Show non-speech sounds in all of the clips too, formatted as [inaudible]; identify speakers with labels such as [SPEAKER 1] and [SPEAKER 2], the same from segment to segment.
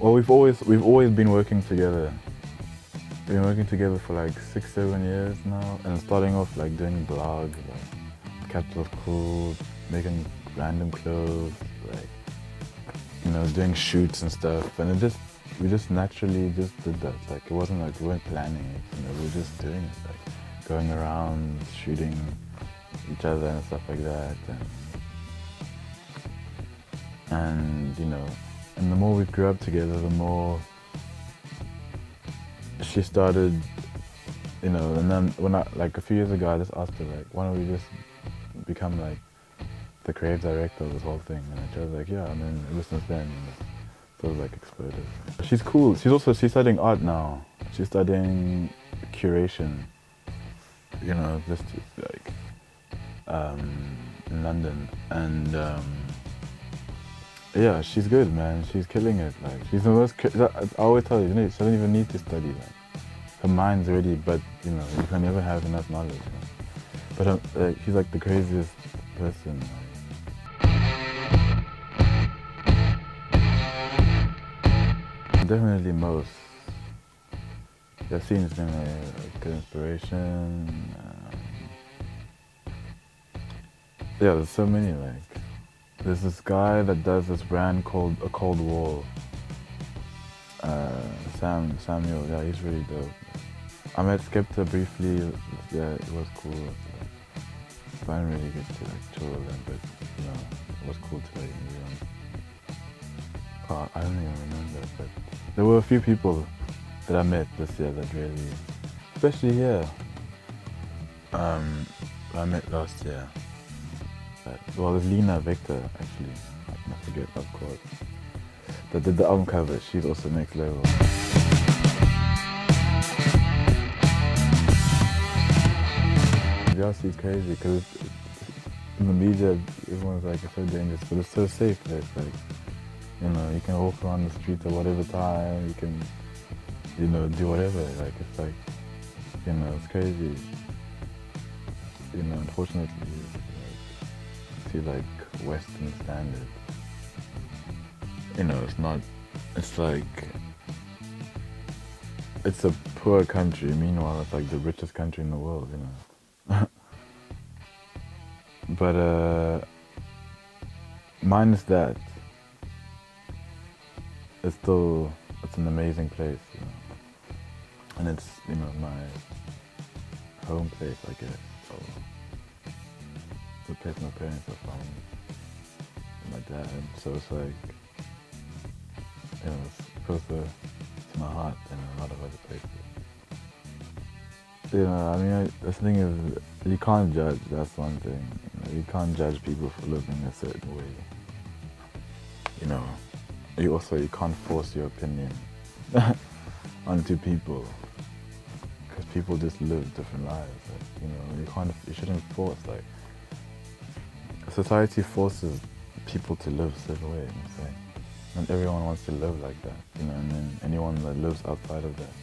[SPEAKER 1] Well, we've always we've always been working together. We've been working together for like six, seven years now, and starting off like doing blogs, like Capital Cool, making random clothes, like you know, doing shoots and stuff, and it just we just naturally just did that. Like it wasn't like we weren't planning it, you know, we were just doing it, like going around shooting each other and stuff like that, and and you know, and the more we grew up together, the more she started, you know, and then when I like a few years ago, I just asked her like, why don't we just become like the creative director of this whole thing? And she was like, yeah, and then ever since then, sort of like exploded. She's cool. She's also she's studying art now. She's studying curation. You know, just like um, in London, and um, yeah, she's good, man. She's killing it. Like she's the most. I always tell you, you know, she doesn't even need to study. Like her mind's ready, but you know, you can never have enough knowledge. Know? But um, like, she's like the craziest person. Like, definitely most. It's been a good inspiration. Um, yeah, there's so many like. There's this guy that does this brand called A Cold Wall. Uh, Sam Samuel, yeah, he's really dope. I met Skepta briefly. Yeah, it was cool. But I didn't really get to like chill with them, but you know, it was cool to meet him. Oh, I don't even remember, but there were a few people that I met this year that really, especially here, um, I met last year. Well, it's Lena Victor, actually, I forget, of course, that did the album cover. She's also next level. Yeah, she's crazy because in the media, everyone's like, it's so dangerous, but it's so safe. It's like, you know, you can walk around the streets at whatever time. You can, you know, do whatever. Like it's like, you know, it's crazy. You know, unfortunately, see like Western standards. You know, it's not. It's like it's a poor country. Meanwhile, it's like the richest country in the world. You know. [laughs] but uh, minus that, it's still it's an amazing place, you know. and it's you know my home place, I guess. So the my parents are from, and my dad. So it's like you know closer to my heart than a lot of other places. You know, I mean, I, the thing is, you can't judge. That's one thing. You, know, you can't judge people for living a certain way. You know you also you can't force your opinion [laughs] onto people because people just live different lives. Like, you know, you can't, you shouldn't force like society forces people to live a certain way. And everyone wants to live like that. You know, and then anyone that lives outside of that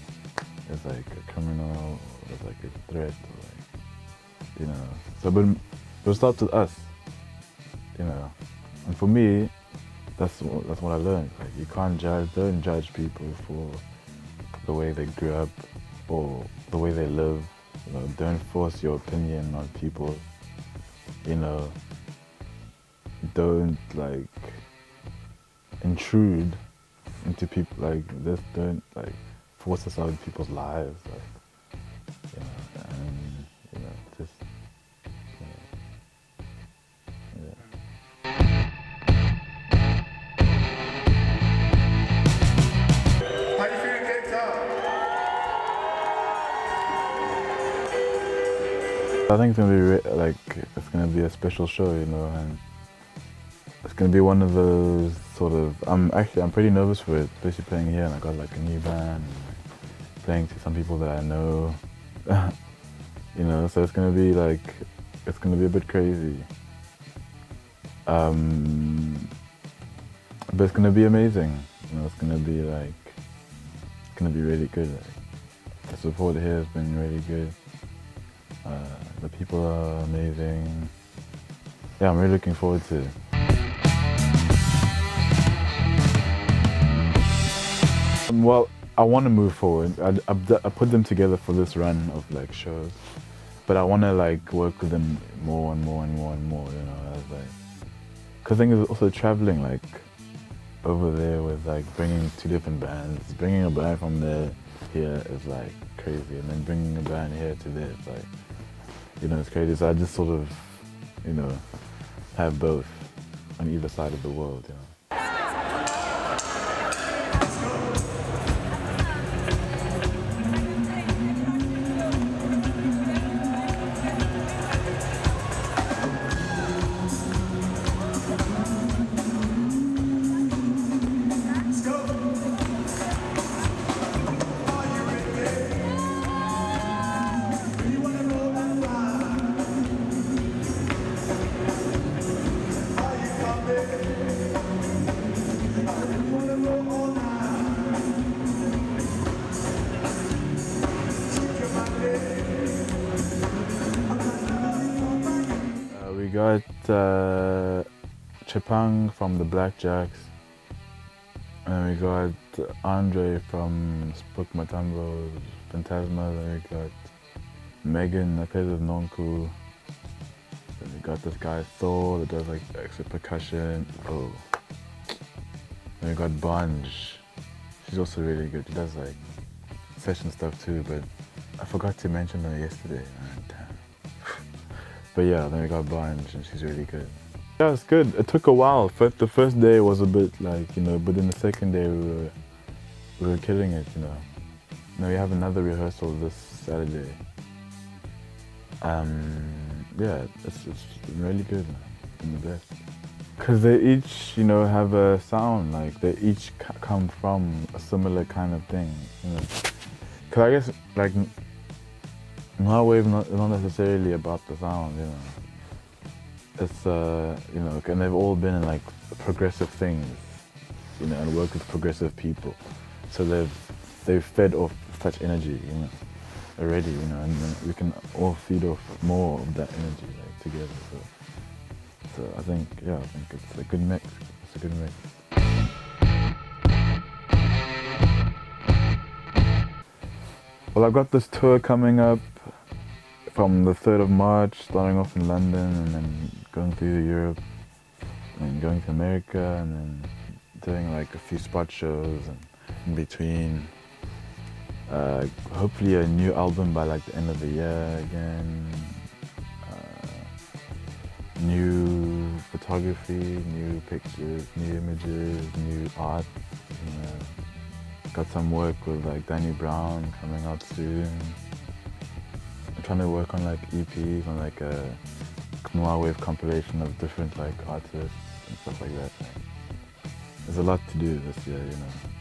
[SPEAKER 1] is like a criminal or is like a threat or like you know. So, but it starts with us. You know, and for me, that's what, that's what I learned. Like you can't judge, don't judge people for the way they grew up or the way they live. You know, don't force your opinion on people. You know, don't like intrude into people. Like just don't like force us out in people's lives. Like you know, and you know, just I think it's gonna be like it's gonna be a special show, you know, and it's gonna be one of those sort of. I'm actually I'm pretty nervous for it, especially playing here, and I got like a new band, and, playing to some people that I know, [laughs] you know. So it's gonna be like it's gonna be a bit crazy, um, but it's gonna be amazing. You know, it's gonna be like it's gonna be really good. Like, the support here has been really good. Uh, the people are amazing. Yeah, I'm really looking forward to it. Um, well, I want to move forward. I, I, I, put them together for this run of like shows, but I want to like work with them more and more and more and more. You know, as like, cause I think it's also traveling like over there with like bringing two different bands, bringing a band from there here is like crazy, and then bringing a band here to there, it's like, you know, it's crazy. So I just sort of, you know, have both on either side of the world. You know. Uh, Chipang from the Blackjacks. And we got Andre from Spoek Mathambo, Phantasma. Then we got Megan that plays with Nonku. Then we got this guy Thor that does like extra percussion. Oh. Then we got Bunge. She's also really good. She does like session stuff too, but I forgot to mention her yesterday. But yeah, then we got Bunge and she's really good. Yeah, it's good. It took a while. The first day was a bit like, you know, but then the second day we were, we were killing it, you know. Now we have another rehearsal this Saturday. Um, yeah, it's, it's really good and the best. Because they each, you know, have a sound, like they each come from a similar kind of thing, you know. Because I guess, like, noir wave not, not necessarily about the sound, you know. It's uh, you know, and they've all been in like progressive things, you know, and work with progressive people. So they've they've fed off such energy, you know, already, you know, and we can all feed off more of that energy like together. So, so I think yeah, I think it's a good mix. It's a good mix. Well, I've got this tour coming up from the 3rd of March, starting off in London and then going through Europe and going to America and then doing like a few spot shows and in between. Uh, hopefully a new album by like the end of the year again. Uh, new photography, new pictures, new images, new art. You know. Got some work with like Danny Brown coming out soon. Trying to work on like EPs on like a noir wave compilation of different like artists and stuff like that. There's a lot to do this year, you know.